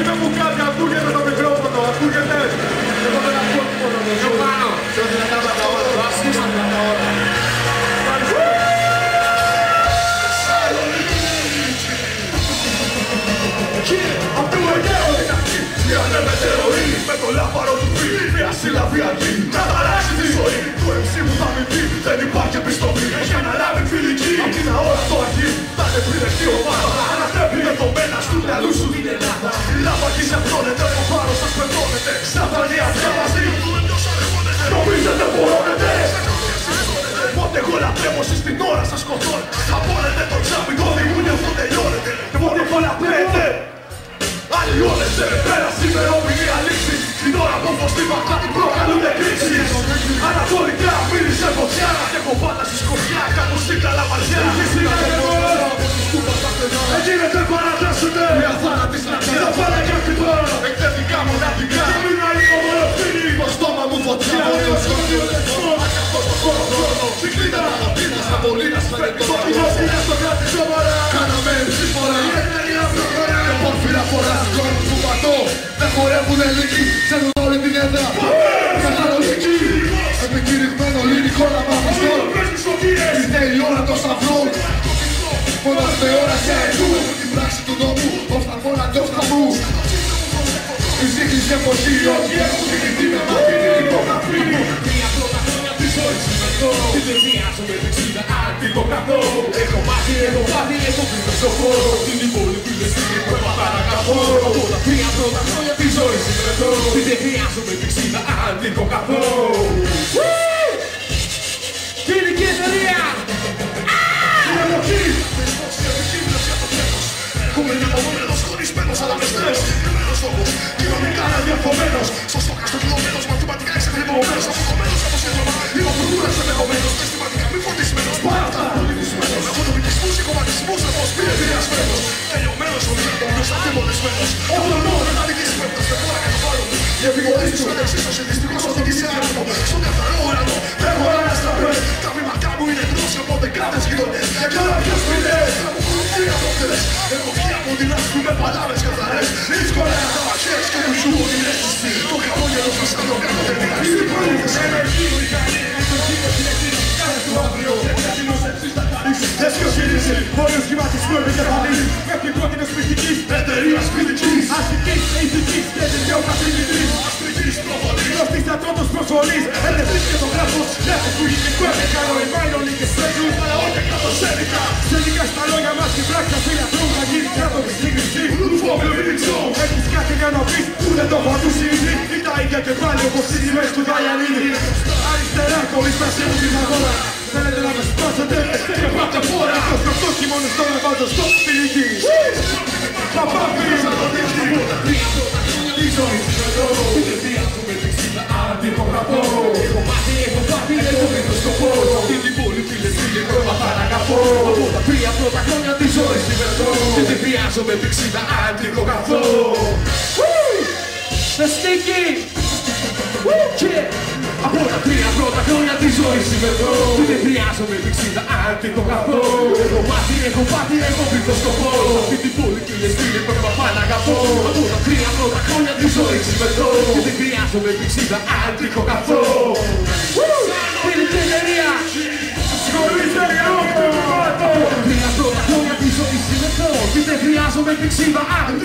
πείτε μου κάτι, ακούγεται το μικρόφωνο, ακούγεται. Εγώ δεν ακούω μόνο. Πιο πάνω. Πιο δυνατά τα όλα. Βασίσαμε τα όλα. Απ' του Αιγαίου είναι εκεί Μια ανέμεται ροή Με το λάπαρο του πει Μια σύλλαβη ώρα Δεν χορεύουνε λίγοι Ξέρουν όλη την έδρα Καθαρολική Επικηρυγμένο λυρικό να μάθω Είναι η ώρα των σταυρών Μόνο στη ώρα σε του Την πράξη του νόμου Οφθαλμόνα και οφθαλμούς Η σύγκληση εποχή Όσοι έχουν συγκριθεί με μάτι την υπογραφή Μία πρώτα χρόνια της ζωής είμαι εδώ Την ταινιάζω με δεξίδα αντικοκρατώ Έχω μάθει, έχω πάθει, έχω βρει στο χώρο Την υπόλοιπη λεσίνη που έπαθα να καπώ Από τα τρία πρώτα χρόνια της ζωής είμαι εδώ Την ταινιάζω με δεξίδα αντικοκρατώ Κοινική εταιρεία! Έχουμε ένα momentos χωρισμένος αλλά με στρες Συγκεκριμένος στόχος, κοινωνικά αδιαφορμένος Στο στόχο κλειδωμένος, μαθηματικά εξεπλημωμένος Αποκομμένος από σύντομα, είμαι κουλτούρας επεγωμένος Συστηματικά μη φωτισμένος, πάρα αυτά πολιτισμένος Έχω νομικισμούς και κομματισμούς, εγώ μη επηρεασμένος Τελειωμένος ο μυαλός, αντιμονισμένος Οφθονώ, μεταλλικισμένος, με χώρα και το πάρω Οι επιμονήσεις σου είναι εξίσωση, δυστυχώς οδηγήσει άνθρωπος. Στον καθαρό ουρανό, έχω ένα στραπές Τα βήματά μου είναι γνώση από δεκάδες γειτονιές Και τώρα ποιος μιλές, θα μου πούν τι απόφερες Έχω βγει από την άσπρη με παλάβες καθαρές. Δύσκολα τα μαχές και μου σου προσβολής Ελευθερής και το κράτος Έχω φύγει και κουέβη Κάνω οι μάινολοι και στέλνουν Αλλά όχι κράτος έδικα Τελικά στα λόγια μας και πράξα φιλαθρού Θα γίνει κράτος στη σύγκριση Ρούφο με βίξο Έχεις κάτι για να πεις που δεν το έχω ακούσει ήδη. Ή τα ίδια και πάλι όπως οι σημαίες του Δαλιανίδη Αριστερά χωρίς να σε την αγορά. Θέλετε να με σπάσετε και πάτε φόρα Το σκοτώ χειμώνες τώρα βάζω στο σπίτι Παπάπη Αντικοκρατώ χρειάζομαι πηξίδα αντικοκρατώ The Sticky! Yeah! Από τα τρία πρώτα χρόνια της ζωής είμαι εδώ. Και δεν χρειάζομαι πηξίδα αντικοκρατώ Έχω μάθει, έχω πάθει, έχω βρει το σκοπό Αυτή την πόλη και λεσίλη που έμαθα να αγαπώ. Από τα τρία πρώτα χρόνια της ζωής είμαι εδώ. Και δεν χρειάζομαι πηξίδα αντικοκρατώ Φίλοι χρειάζομαι πηξίδα αντικοκρατώ